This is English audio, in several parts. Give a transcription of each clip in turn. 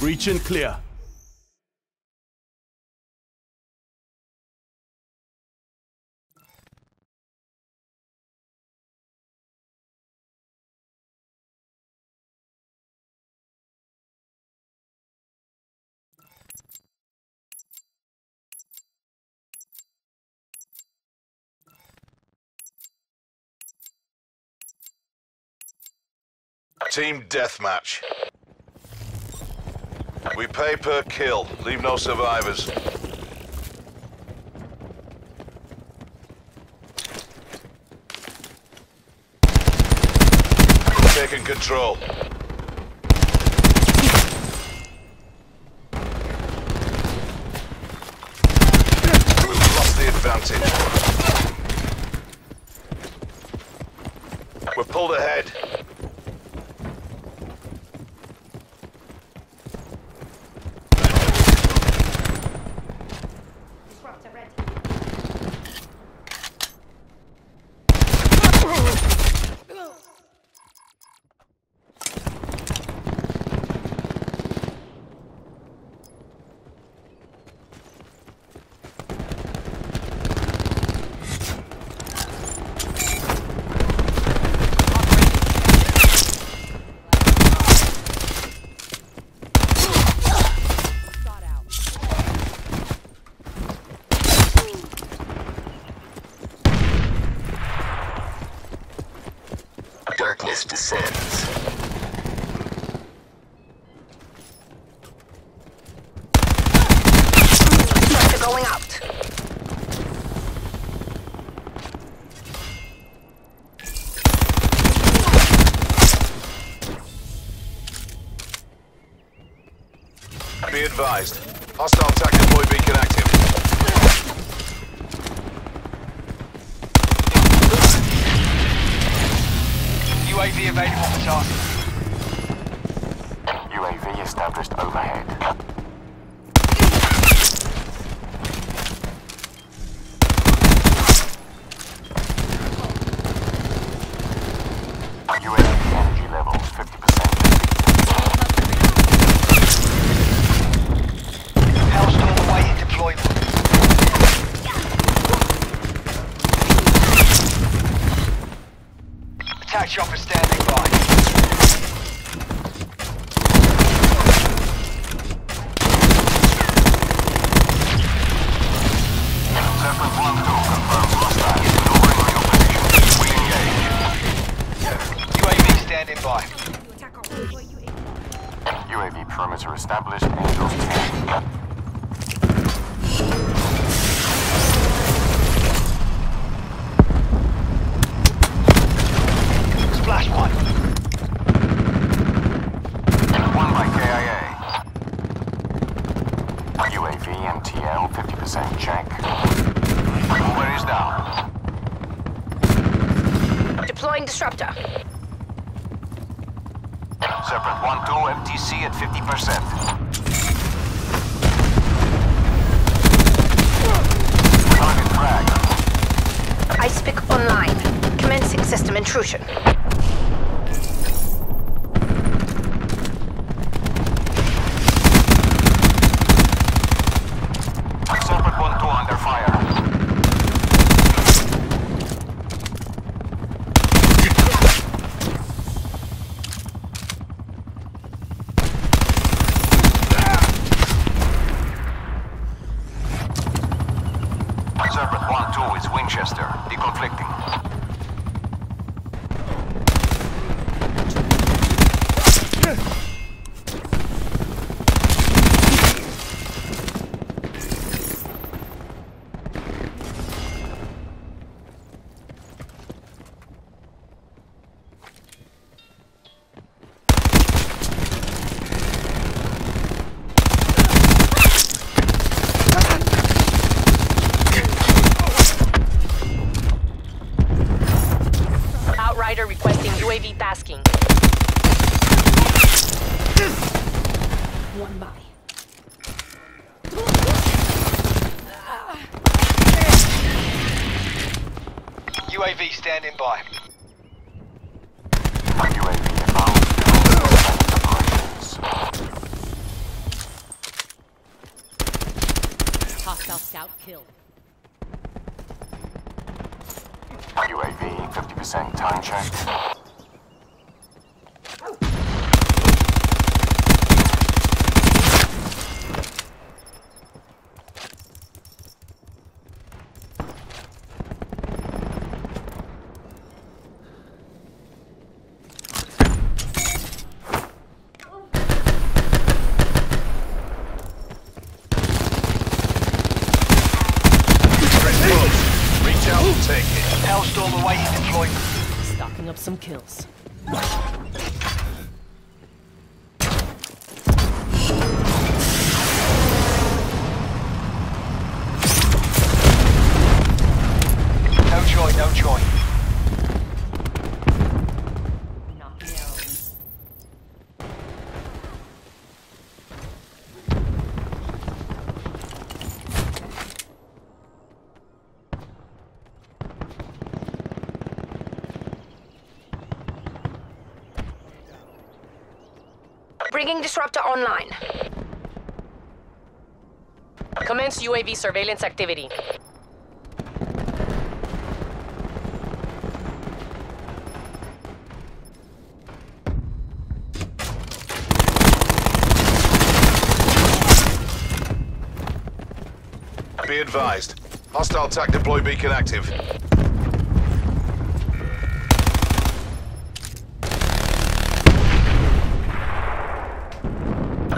Breach and clear. Team deathmatch. We pay per kill. Leave no survivors. Taking control. Lost the advantage. We're pulled ahead. Darkness descends. Going out. Be advised. Hostile attack deploy beacon active. UAV available for task. UAV established overhead. UAV energy levels 50%. Hellstorm awaiting deployment. Attack chopper standing by. Zeppelin 1-2 confirms hostile. Maneuvering on your. We engage. UAV standing by. Attack our way. UAV perimeter established. Angels 10. Splash one. One by KIA. UAV MTL 50% check. Mover is down. Deploying disruptor. Separate 1-2 MTC at 50%. Target frag. Ice pick online. Commencing system intrusion. Separate 1-2 under fire. Separate 1-2 is Winchester, deconflicting. UAV standing by. Hostile scout killed. UAV 50% time check. Hellstorm awaiting deployment. Stocking up some kills. No joy, no joy. Bringing disruptor online. Commence UAV surveillance activity. Be advised. Hostile TAC deploy beacon active.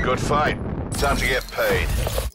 Good fight. Time to get paid.